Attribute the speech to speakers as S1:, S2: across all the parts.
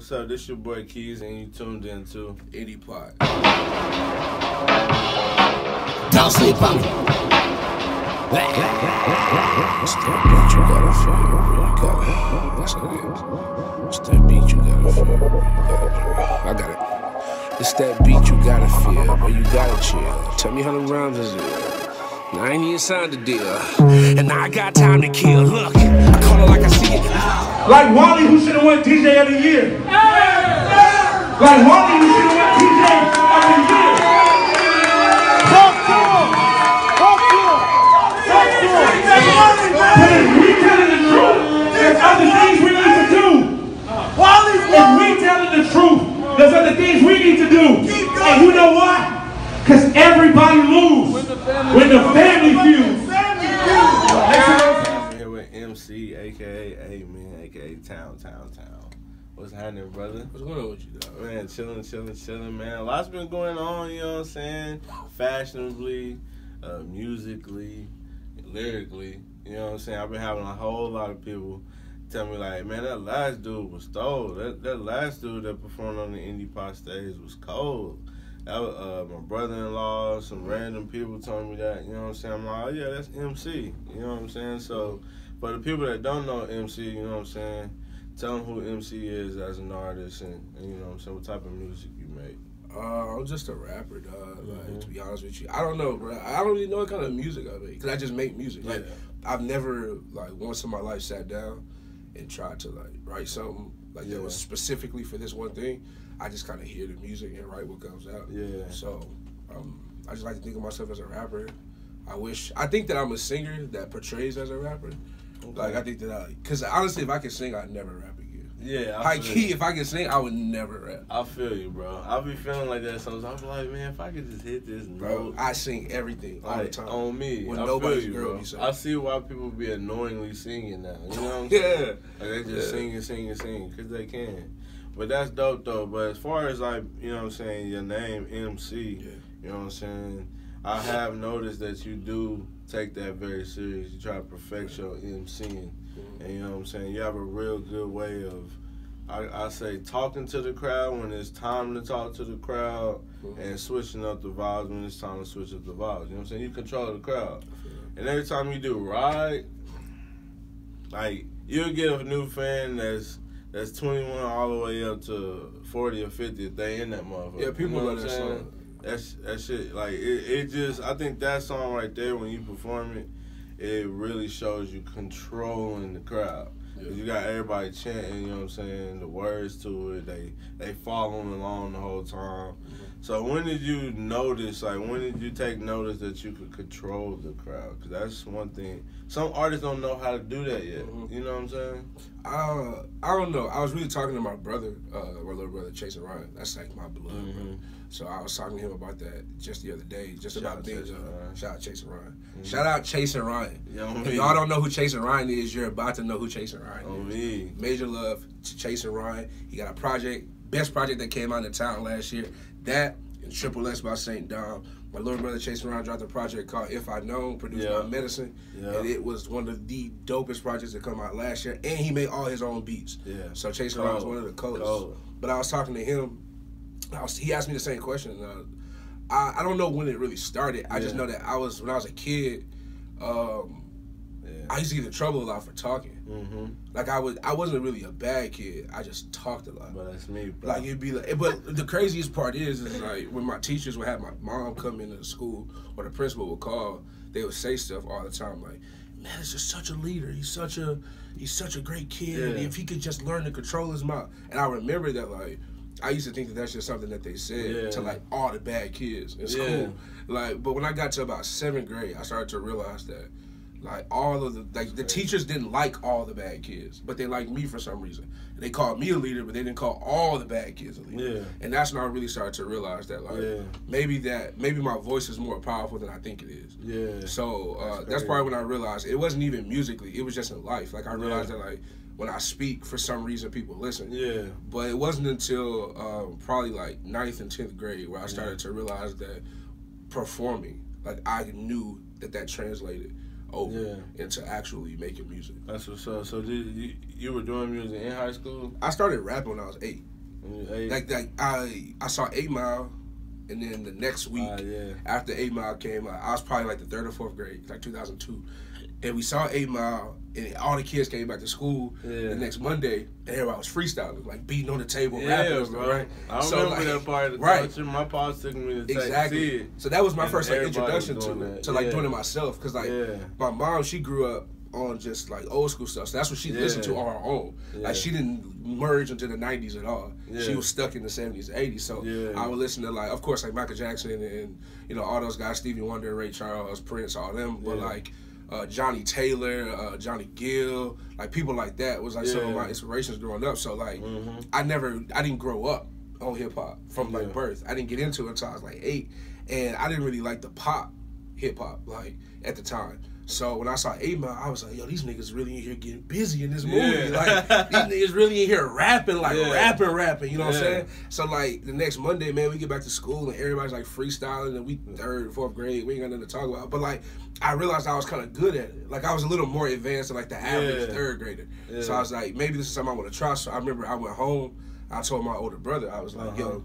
S1: What's up? This your boy Keys, and you tuned in to
S2: Indy Pot.
S3: Don't sleep on me.
S2: What's that beat you gotta feel? That's it. What's that beat you gotta feel? I got it. It's that beat you gotta feel, but you gotta chill. Tell me how many rounds is it? Now I ain't even signed a deal. And now I got time to kill. Look, I call it like I see it.
S4: Like Wally, who should have won DJ of the year. Like Wally, who should have won DJ of the year. Talk to him. Talk to him. Talk to him. If we telling the truth, there's other things we need to do. If we telling the truth, there's other things we need to do. And you know what? Because everybody lose when the
S1: Town Town Town. What's happening, brother?
S2: What's going on with you, dog?
S1: Man, chilling, chilling, chilling, man. A lot's been going on, you know what I'm saying? Fashionably, uh, musically, lyrically. You know what I'm saying? I've been having a whole lot of people tell me like, man, that last dude was stole. That that last dude that performed on the Indy Pot stage was cold. That was uh, my brother-in-law, some random people told me that. You know what I'm saying? I'm like, oh yeah, that's MC. You know what I'm saying? So, for the people that don't know MC, you know what I'm saying? Tell them who MC is as an artist and, and you know what I'm saying, what type of music you make.
S2: Uh, I'm just a rapper, dog. Like
S1: Mhm.
S2: to be honest with you, I don't know, bro. I don't really know what kind of music I make because I just make music. Like
S1: Yeah.
S2: I've never like once in my life sat down and tried to like write something like
S1: Yeah.
S2: that was specifically for this one thing. I just kind of hear the music and write what comes out.
S1: Yeah.
S2: So um, I just like to think of myself as a rapper. I wish I think that I'm a singer that portrays as a rapper. Like I think that I, because honestly, if I could sing, I'd never rap again.
S1: Yeah, I
S2: High
S1: feel
S2: key,
S1: you.
S2: if I could sing, I would never rap.
S1: I feel you, bro. I be feeling like that sometimes. I'm like, man, if I could just hit this
S2: Bro,
S1: note,
S2: I sing everything all the time.
S1: on me.
S2: When
S1: I
S2: nobody's
S1: you,
S2: girl.
S1: I see why people be annoyingly singing now. You know what I'm
S2: Yeah.
S1: saying? Like they just
S2: Yeah.
S1: sing and sing and sing because they can. But that's dope though. But as far as like, you know what I'm saying, your name MC,
S2: Yeah.
S1: you know what I'm saying. I have noticed that you do take that very serious. You try to perfect your MCing.
S2: Mhm.
S1: And you know what I'm saying? You have a real good way of, I, I say, talking to the crowd when it's time to talk to the crowd
S2: Mhm.
S1: and switching up the vibes when it's time to switch up the vibes. You know what I'm saying? You control the crowd. And every time you do ride, like, you'll get a new fan that's that's 21 all the way up to 40 or 50 if they in that motherfucker.
S2: Yeah, people
S1: you know
S2: love that song.
S1: That's that shit. Like it, it just. I think that song right there when you perform it, it really shows you controlling the crowd. 'Cause you got everybody chanting. You know what I'm saying? The words to it. They they following along the whole time. So when did you notice? Like when did you take notice that you could control the crowd? Because that's one thing. Some artists don't know how to do that yet.
S2: Mhm.
S1: You know what I'm saying?
S2: Uh, I don't know. I was really talking to my brother, uh, my little brother, Chasing Ryan. That's like my blood, bro. So I was talking to him about that just the other day, just
S1: Shout
S2: about
S1: out
S2: things.
S1: Chasing
S2: Uh,
S1: Ryan.
S2: shout out Chasing Ryan.
S1: Mhm.
S2: Shout out Chasing Ryan.
S1: You know what I
S2: If y'all don't know who Chasing Ryan is, you're about to know who Chasing Ryan
S1: On
S2: is.
S1: me.
S2: Major love to Chasing Ryan. He got a project, best project that came out in town last year. That and Triple S by St. Dom. My little brother Chasing Ryan dropped a project called If I Know, produced
S1: Yeah.
S2: by Medicine.
S1: Yeah.
S2: And it was one of the dopest projects that come out last year. And he made all his own beats.
S1: Yeah.
S2: So Chasing
S1: Cold.
S2: Ryan was one of the.
S1: Cold.
S2: But I was talking to him. I was, he asked me the same question. Uh, I, I don't know when it really started. I just know that I was when I was a kid. Um,
S1: Yeah.
S2: I used to get in trouble a lot for talking.
S1: hmm
S2: Like I was, I wasn't really a bad kid. I just talked a lot.
S1: But that's me, bro.
S2: Like it'd be like, but the craziest part is, is like when my teachers would have my mom come into the school or the principal would call, they would say stuff all the time like, "Man, it's just such a leader. He's such a, he's such a great kid.
S1: Yeah.
S2: If he could just learn to control his mouth." And I remember that like, I used to think that that's just something that they said
S1: Yeah.
S2: to like all the bad kids in school.
S1: Yeah.
S2: Like, but when I got to about seventh grade, I started to realize that. Like all of the like the teachers didn't like all the bad kids, but they liked me for some reason. They called me a leader, but they didn't call all the bad kids a leader.
S1: Yeah.
S2: And that's when I really started to realize that like
S1: Yeah.
S2: maybe that maybe my voice is more powerful than I think it is.
S1: Yeah.
S2: So uh,
S1: That's
S2: that's, probably when I realized it wasn't even musically; it was just in life. Like I realized that like when I speak, for some reason people listen.
S1: Yeah.
S2: But it wasn't until um, probably like ninth and tenth grade where I started to realize that performing, like I knew that that translated over
S1: Yeah.
S2: into actually making music.
S1: That's what's up. So did you, you were doing music in high school?
S2: I started rapping when I was eight.
S1: When you ate?
S2: Like like I I saw Eight Mile, and then the next week
S1: Ah, yeah.
S2: after Eight Mile came out, I was probably like the third or fourth grade, like 2002, and we saw Eight Mile, and all the kids came back to school
S1: Yeah.
S2: the next Monday, and everybody was freestyling, like beating on the table,
S1: Yeah,
S2: rapping,
S1: bro.
S2: right?
S1: I
S2: So,
S1: remember
S2: like-
S1: that part of the
S2: right.
S1: culture. My pops took me to
S2: Exactly. So that was my
S1: And
S2: first like introduction to
S1: that.
S2: to like
S1: Yeah.
S2: doing it myself, because like
S1: Yeah.
S2: my mom, she grew up on just like old school stuff. So that's what she listened to
S1: Yeah.
S2: on her own.
S1: Yeah.
S2: Like she didn't merge into the '90s at all.
S1: Yeah.
S2: She was stuck in the '70s, '80s. So
S1: Yeah.
S2: I would listen to like, of course, like Michael Jackson and you know all those guys, Stevie Wonder, Ray Charles, Prince, all them. But
S1: Yeah.
S2: like. Uh, Johnnie Taylor, uh, Johnny Gill, like people like that was like some of my inspirations growing up. So like,
S1: Mhm.
S2: I never, I didn't grow up on hip hop from like
S1: Yeah.
S2: birth. I didn't get into it until I was like eight, and I didn't really like the pop hip hop like at the time. So when I saw Eight Mile, I was like, yo, these niggas really in here getting busy in this movie.
S1: Yeah.
S2: Like these niggas really in here rapping, like
S1: Yeah.
S2: rapping, rapping. You know what I'm saying? So like the next Monday, man, we get back to school and everybody's like freestyling, and we third, fourth grade, we ain't got nothing to talk about. But like I realized I was kind of good at it. Like I was a little more advanced than like the average
S1: Yeah.
S2: third grader.
S1: Yeah.
S2: So I was like, maybe this is something I want to try. So I remember I went home. I told my older brother, I was like,
S1: Uh-huh.
S2: yo.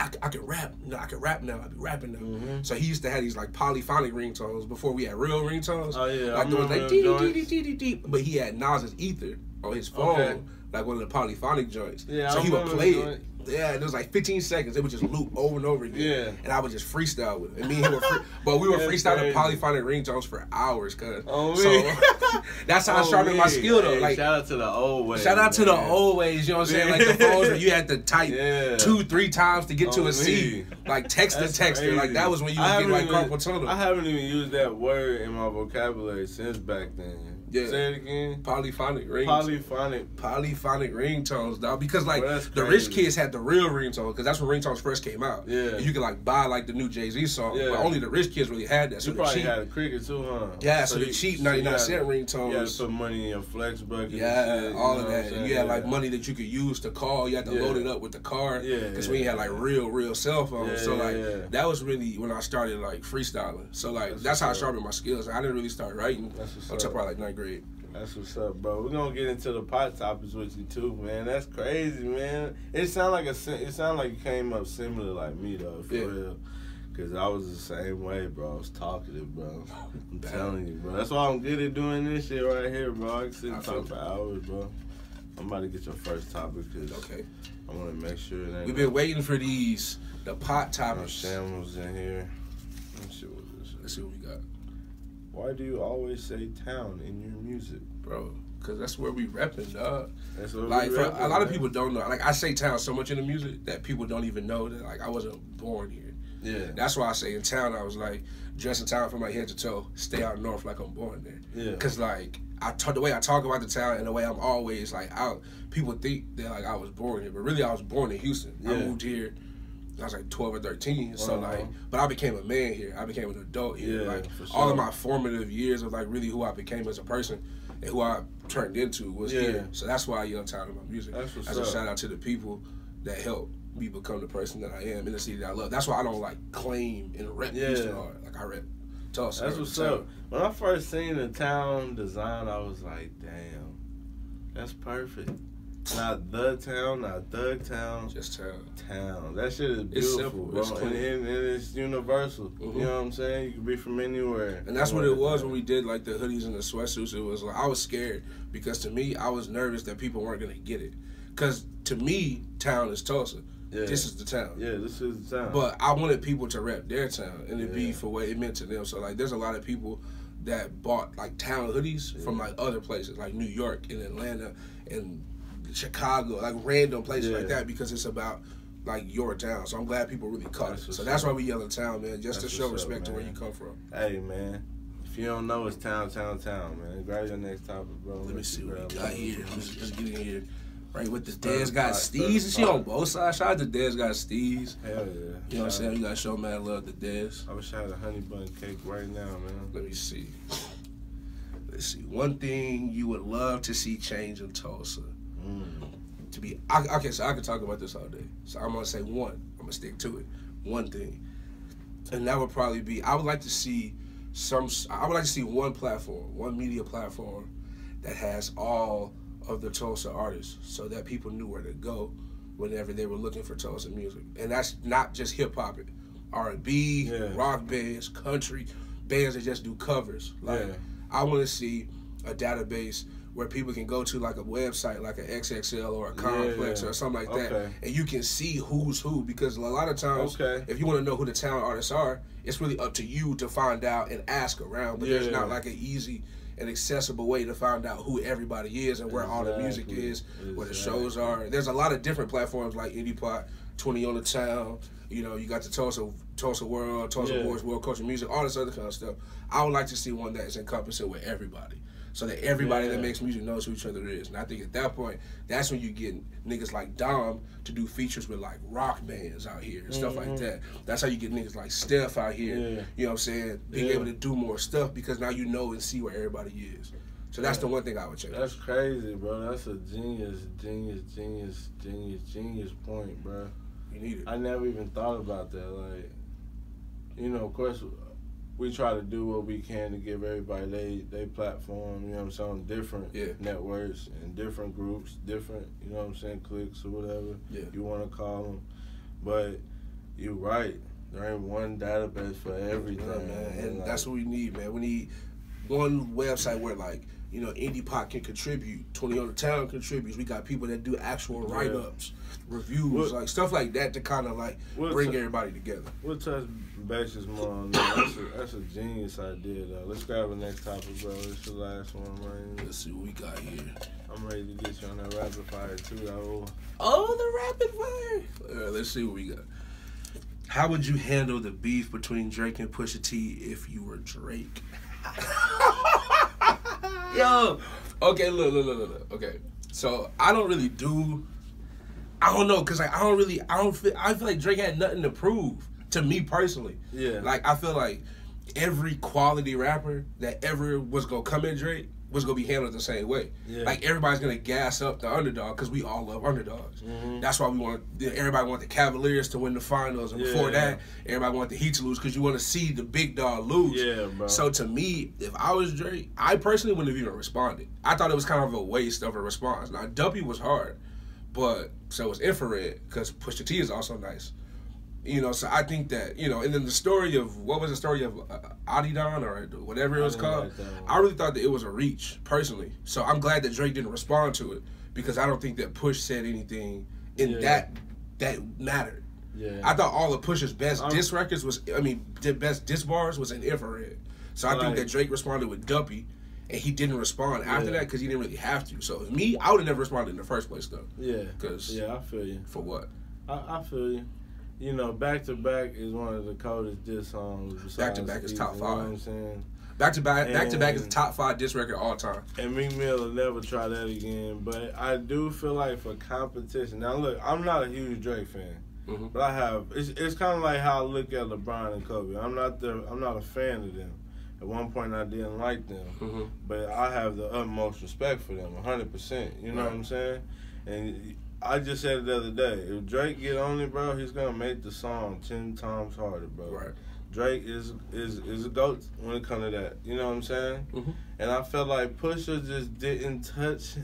S2: I, I can rap. You know, I can rap now. I be rapping now.
S1: Mhm.
S2: So he used to have these like polyphonic ringtones before we had real ringtones.
S1: Oh, yeah,
S2: like there was
S1: remember
S2: like dee dee dee dee dee dee. But he had Nas's ether on his phone,
S1: Okay.
S2: Like one of the polyphonic joints.
S1: Yeah,
S2: so
S1: I
S2: he would play it.
S1: joint.
S2: Yeah, and it was like 15 seconds. It would just loop over and over again.
S1: Yeah.
S2: And I would just freestyle with it. And me and him were free- but we were
S1: That's
S2: freestyling
S1: crazy.
S2: polyphonic ringtones for hours, cuz.
S1: Oh,
S2: so that's how I
S1: Oh,
S2: sharpened my skill though.
S1: Hey,
S2: Like
S1: shout out to the old ways.
S2: Shout out to the old ways, you know what I'm saying? Like the phones where you had to type
S1: Yeah.
S2: two, three times to get to
S1: Oh,
S2: a C.
S1: me.
S2: Like text to text. Like that was when you
S1: I
S2: would get like carpal tunnel.
S1: I haven't even used that word in my vocabulary since back then.
S2: Yeah.
S1: Say it again.
S2: Polyphonic rings.
S1: Polyphonic.
S2: polyphonic ringtones, dog. Because like the rich kids had the real ringtone, because that's when ringtones first came out.
S1: Yeah.
S2: And you could like buy like the new Jay Z song,
S1: Yeah.
S2: but only the rich kids really had that. So
S1: You
S2: the
S1: probably
S2: cheap,
S1: had a cricket too, huh?
S2: Yeah, so the
S1: you-
S2: cheap 99
S1: gotta-
S2: cent
S1: You had
S2: ringtones.
S1: to put money in your flex bucket. and
S2: yeah,
S1: shit,
S2: all of that. And you had like
S1: Yeah.
S2: money that you could use to call. You had to
S1: Yeah.
S2: load it up with the car.
S1: Yeah,
S2: Because we had like real, real cell phones. So like that was really when I started like freestyling. So like
S1: That's
S2: that's, how I sharpened my skills. I didn't really start writing until probably like ninth
S1: That's what's up, bro. We're gonna get into the pot topics with you too, man. That's crazy, man. It sound like a it sound like you came up similar like me though, for
S2: Yeah.
S1: real. Cause I was the same way, bro. I was talkative, bro. I'm
S2: Damn.
S1: telling you, bro. That's why I'm good at doing this shit right here, bro. I can sit and talk for hours, bro. I'm about to get your first topic because
S2: Okay.
S1: I want to make sure that
S2: We've been waiting for these the pot
S1: no
S2: topics.
S1: shambles in here. Let's see what this
S2: Let's see what we got.
S1: Why do you always say town in your music?
S2: Bro, cause that's where we repping, dog.
S1: That's what we
S2: Like for,
S1: rapping,
S2: a lot of people don't know. Like I say town so much in the music that people don't even know that like I wasn't born here.
S1: Yeah.
S2: That's why I say in town I was like dress in town from my head to toe, stay out north like I'm born there.
S1: Yeah.
S2: Cause like I talk the way I talk about the town and the way I'm always like out. People think that like I was born here, but really I was born in Houston.
S1: Yeah.
S2: I moved here. I was like 12 or 13. So
S1: Uh-huh.
S2: like, but I became a man here. I became an adult here.
S1: Yeah,
S2: like
S1: for
S2: all of my formative years of like really who I became as a person and who I turned into was
S1: Yeah.
S2: here. So that's why I yell town in my music.
S1: That's what's
S2: As a shout out to the people that helped me become the person that I am in the city that I love. That's why I don't like claim and rep
S1: Yeah.
S2: Houston hard. Like I rep Tulsa.
S1: That's what's up. When I first seen the town design, I was like, damn, that's perfect. Not the town, not thug town,
S2: Just town.
S1: town. That shit is
S2: It's
S1: beautiful,
S2: simple,
S1: bro.
S2: it's
S1: and,
S2: clean.
S1: and, and it's universal.
S2: Mhm.
S1: You know what I'm saying? You can be from anywhere.
S2: And that's what it was when we did like the hoodies and the sweatsuits. It was like I was scared because to me I was nervous that people weren't gonna get it. Cause to me, town is Tulsa.
S1: Yeah.
S2: This is the town.
S1: Yeah, this is the town.
S2: But I wanted people to rep their town and it be for what it meant to them. So like there's a lot of people that bought like town hoodies from like other places, like New York and Atlanta and Chicago, like random places like that because it's about like your town. So I'm glad people really caught it. So that's why we yell in town, man, just
S1: That's
S2: to show
S1: what's up,
S2: respect to where you come from.
S1: hey, man. If you don't know, it's town, town, town, man. Grab your next topic, bro.
S2: Let me see what we got here. Let's, let's get in here. Right with the Dez got Steez. Is she on both sides? Shout out to Dez got Steez.
S1: Hell yeah.
S2: You know what I'm saying? You gotta show mad love to Dez.
S1: I wish I had a honey bun cake right now, man.
S2: Let me see. Let's see. One thing you would love to see change in Tulsa.
S1: Mm.
S2: To be I, okay, so I could talk about this all day. So I'm gonna say one. I'm gonna stick to it. One thing, and that would probably be I would like to see some. I would like to see one platform, one media platform, that has all of the Tulsa artists, so that people knew where to go whenever they were looking for Tulsa music, and that's not just hip hop, R and B,
S1: Yeah.
S2: rock bands, country bands that just do covers. Like
S1: Yeah.
S2: I want to see a database where people can go to like a website like an XXL or a Complex
S1: Yeah.
S2: or something like that,
S1: Okay.
S2: and you can see who's who. Because a lot of times,
S1: Okay.
S2: if you want to know who the talent artists are, it's really up to you to find out and ask around. But there's not like an easy and accessible way to find out who everybody is and where all the music
S1: Exactly.
S2: is, where the shows are. There's a lot of different platforms like Indy Pot, Twenty on the Town. You know, you got the Tulsa Tulsa World, Tulsa
S1: Yeah.
S2: Boys, World Culture Music, all this other kind of stuff. I would like to see one that's encompassing with everybody. So that everybody that makes music knows who each other is. And I think at that point, that's when you get niggas like Dom to do features with like rock bands out here and stuff like that. That's how you get niggas like Steph out here.
S1: Mm-hmm. Yeah.
S2: You know what I'm saying? Being
S1: Yeah.
S2: able to do more stuff because now you know and see where everybody is. So that's
S1: Yeah.
S2: the one thing I would change.
S1: That's crazy, bro. That's a genius, genius, genius, genius, genius point, bro.
S2: you need it.
S1: I never even thought about that. Like, you know, of course, we try to do what we can to give everybody they they platform. You know what I'm saying? Different
S2: Yeah.
S1: networks and different groups, different. You know what I'm saying? Clicks or whatever
S2: Yeah.
S1: you want to call them. But you're right. There ain't one database for everything,
S2: Yeah, man. And
S1: Like,
S2: that's what we need, man. We need one website where like, you know, Indy Pot can contribute, Twenty on the Town contributes. We got people that do actual write ups, reviews,
S1: What-
S2: like stuff like that to kind of like
S1: What's
S2: bring everybody together.
S1: We'll touch bases more on that. That's a, that's a genius idea, though. Let's grab the next topic, bro. It's the last one, right?
S2: Let's see what we got here.
S1: I'm ready to get you on that rapid fire, too, though.
S2: Oh, the rapid fire. Let's see what we got. How would you handle the beef between Drake and Pusha T if you were Drake? Yo, okay, look, look, look, look, look. Okay, so I don't really do. I don't know, cause like I don't really, I don't feel. I feel like Drake had nothing to prove to me personally.
S1: Yeah.
S2: Like I feel like every quality rapper that ever was gonna come at Drake was gonna be handled the same way.
S1: Yeah.
S2: Like everybody's gonna gas up the underdog because we all love underdogs.
S1: Mhm.
S2: That's why we want everybody want the Cavaliers to win the finals, and before that, everybody want the Heat to lose because you want to see the big dog lose.
S1: Yeah, bro.
S2: So to me, if I was Drake, I personally wouldn't have even responded. I thought it was kind of a waste of a response. Now Duppy was hard, but so was infrared because Pusha T is also nice. You know, so I think that you know, and then the story of what was the story of uh, Adidon or whatever it was
S1: didn't
S2: called.
S1: like.
S2: I really thought that it was a reach personally. So I'm glad that Drake didn't respond to it because I don't think that Push said anything in
S1: Yeah.
S2: that that mattered.
S1: yeah.
S2: I thought all of Push's best
S1: I'm-
S2: diss records was, I mean, the best diss bars was in infrared. So I think that Drake responded with Duppy, and he didn't respond after
S1: Yeah.
S2: that because he didn't really have to. So me, I would have never responded in the first place though.
S1: yeah.
S2: 'Cause-
S1: Yeah, I feel you.
S2: For what?
S1: I, I feel you. You know, back to back is one of the coldest diss songs.
S2: Back to back is top
S1: you know what
S2: five.
S1: I'm saying?
S2: Back to back, back to back is
S1: And-
S2: top five diss record all time.
S1: And Meek Mill will never try that again. But I do feel like for competition. Now, look, I'm not a huge Drake fan,
S2: Mhm.
S1: but I have. It's it's kind of like how I look at LeBron and Kobe. I'm not the. I'm not a fan of them. At one point, I didn't like them,
S2: Mhm.
S1: but I have the utmost respect for them, 100. percent You know what I'm saying? And I just said it the other day. If Drake get on it, bro, he's gonna make the song ten times harder, bro.
S2: Right.
S1: Drake is is is a goat when it comes to that. You know what I'm saying?
S2: Mhm.
S1: And I felt like Pusha just didn't touch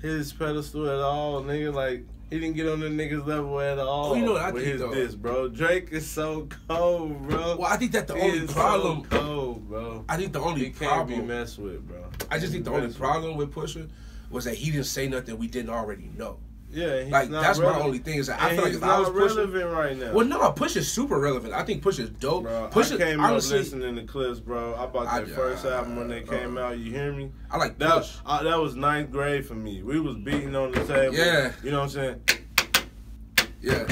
S1: his pedestal at all, nigga. Like he didn't get on the niggas level at all.
S2: Oh, you know what I
S1: with
S2: think,
S1: his
S2: though?
S1: diss, bro. Drake is so cold, bro.
S2: Well, I think that the
S1: He
S2: only problem.
S1: so cold, bro.
S2: I think the only
S1: He can't be messed with, bro.
S2: I just think the only problem with Pusha was that he didn't say nothing we didn't already know.
S1: Yeah,
S2: Like
S1: not
S2: that's
S1: relevant.
S2: my only thing is that I
S1: And
S2: feel like if I was
S1: relevant right now.
S2: well, no, Push is super relevant. I think Push is dope.
S1: Bro,
S2: Push
S1: I came
S2: honestly,
S1: up listening to Clipse, bro. I bought
S2: I-
S1: that first album when they came out. You hear me?
S2: I like
S1: That
S2: Push.
S1: uh, that was ninth grade for me. We was beating on the table.
S2: Yeah.
S1: You know what I'm saying?
S2: Yeah.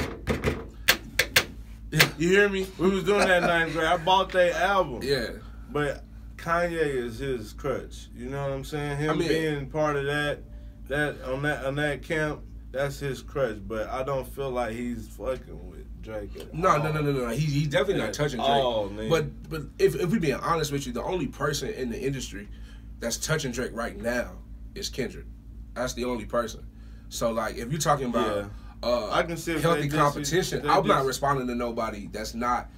S1: You hear me? We was doing that ninth grade. I bought that album.
S2: Yeah.
S1: But Kanye is his crutch. You know what I'm saying? Him
S2: I mean-
S1: being part of that, that on that on that camp, that's his crutch. But I don't feel like he's fucking with Drake.
S2: No, no, no, no, no. He's, he's definitely not touching Drake.
S1: all, nigga.
S2: but but if if we being honest with you, the only person in the industry that's touching Drake right now is Kendrick. That's the only person. So like, if you're talking about
S1: Yeah.
S2: uh,
S1: I can see
S2: healthy competition,
S1: they
S2: I'm not responding to nobody that's not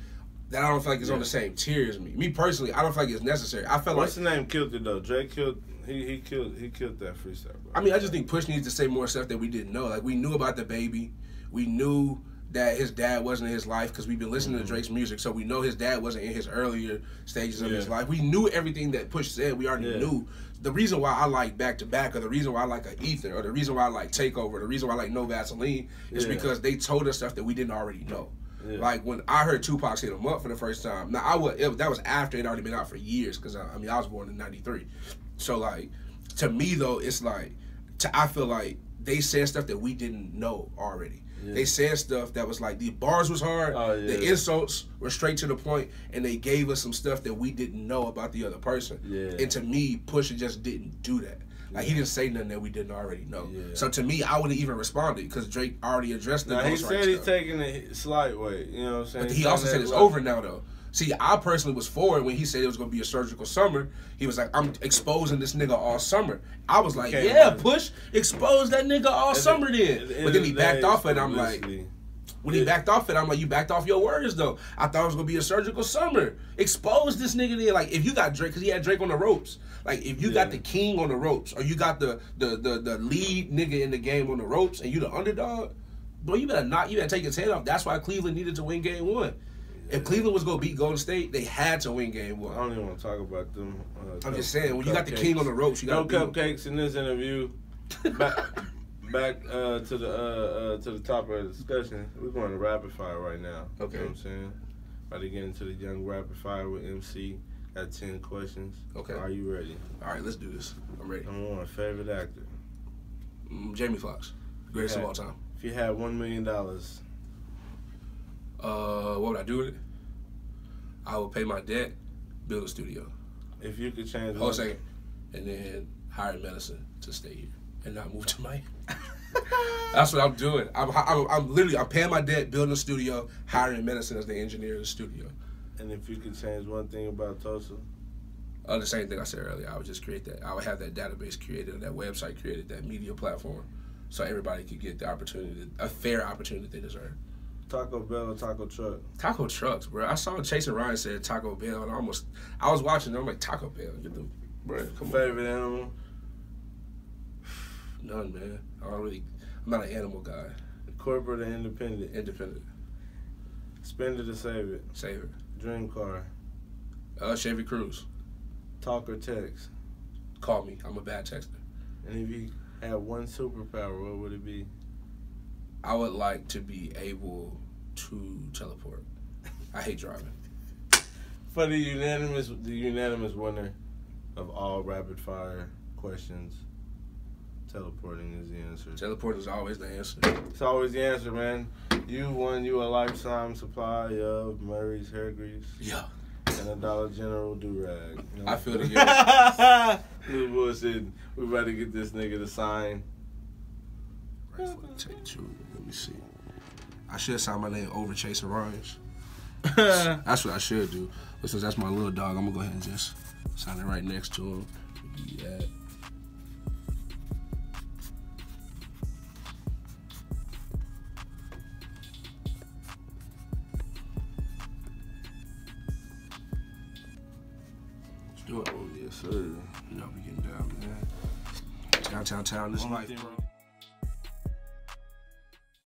S2: that I don't feel like it's on the same tier as me. Me personally, I don't feel like it's necessary. I felt like
S1: What's the name killed it though? Drake killed. He he killed he killed that freestyle. Bro.
S2: I mean, I just think Push needs to say more stuff that we didn't know. Like we knew about the baby, we knew that his dad wasn't in his life because we've been listening to Drake's music, so we know his dad wasn't in his earlier stages of his
S1: Mm-hmm.
S2: Life. We knew everything that Push said. We already
S1: Yeah.
S2: knew. The reason why I like back to back, or the reason why I like a Ether, or the reason why I like Takeover, the reason why I like No Vaseline, is
S1: Yeah.
S2: because they told us stuff that we didn't already know.
S1: Yeah.
S2: Like when I heard Tupac hit him up for the first time. Now I was it, that was after it already been out for years because I, uh, I mean I was born in '93. So like to me though, it's like to, I feel like they said stuff that we didn't know already.
S1: Yeah.
S2: They said stuff that was like the bars was hard,
S1: Oh, yeah.
S2: the insults were straight to the point, and they gave us some stuff that we didn't know about the other person.
S1: Yeah.
S2: And to me, Pusha just didn't do that. Like he didn't say nothing that we didn't already know.
S1: Yeah.
S2: So to me, I wouldn't even responded because Drake already addressed the
S1: Now he said he's taking it slight way. You know what I'm saying?
S2: But
S1: He's
S2: he also said it's over now, though. See, I personally was for it when he said it was going to be a surgical summer. He was like, I'm exposing this nigga all summer. I was like,
S1: Okay,
S2: yeah,
S1: man.
S2: push, expose that nigga all summer then. But then he backed off
S1: and
S2: I'm like. When he backed off it, I'm like, you backed off your words, though. I thought it was going to be a surgical summer. Expose this nigga then. Like, if you got Drake, because he had Drake on the ropes. Like, if you got the king on the ropes, or you got the, the, the, the lead nigga in the game on the ropes, and you the underdog, bro, you better not, you better take his head off. That's why Cleveland needed to win game one. If Cleveland was gonna beat Golden State, they had to win game one.
S1: I don't even want to talk about them. Uh,
S2: I'm just saying, when you got the king on the ropes, you
S1: no
S2: got to
S1: cupcakes in this interview. Back, uh, to the uh, uh, to the top of the discussion. We're going to rapid fire right now.
S2: Okay.
S1: You know what I'm saying? About to get into the young rapid fire with MC. Got ten questions.
S2: Okay.
S1: Are you ready?
S2: All right, let's do this. I'm ready.
S1: Number one, favorite actor.
S2: Mm, Jamie Foxx, greatest of all time.
S1: If you had one million dollars,
S2: Uh, what would I do with it? I would pay my debt, build a studio.
S1: if you could change
S2: Hold a second, and then hire medicine to stay here and not move to Miami. That's what I'm doing. I'm, I'm, I'm literally I'm paying my debt, building a studio, hiring medicine as the engineer of the studio.
S1: and if you could change one thing about Tulsa,
S2: Uh, the same thing I said earlier. I would just create that. I would have that database created, that website created, that media platform, so everybody could get the opportunity, a fair opportunity they deserve.
S1: Taco Bell or Taco Truck.
S2: Taco trucks, bro. I saw Chase and Ryan said Taco Bell, and I almost, I was watching. them, I'm like Taco Bell. Get the, bro. Come on.
S1: Favorite animal.
S2: None, man. I don't really. I'm not an animal guy.
S1: Corporate or independent.
S2: Independent.
S1: Spend it or save it.
S2: Save it.
S1: Dream car.
S2: Uh, Chevy Cruze.
S1: Talk or text.
S2: Call me. I'm a bad texter.
S1: And if you had one superpower, what would it be?
S2: I would like to be able to teleport. I hate driving.
S1: For the unanimous, the unanimous winner of all rapid fire questions, teleporting is the answer.
S2: Teleport is always the answer.
S1: It's always the answer, man. You won you a lifetime supply of Murray's hair grease
S2: Yeah.
S1: and a Dollar General do rag.
S2: I feel the
S1: This bullshit. We about to get this nigga to sign.
S2: Right foot, take two. Let me see. I should sign my name over Chase and Ryan's. That's what I should do. But since that's my little dog, I'm gonna go ahead and just sign it right next to him. Yeah.
S1: Only
S2: life,
S1: thing-
S2: bro.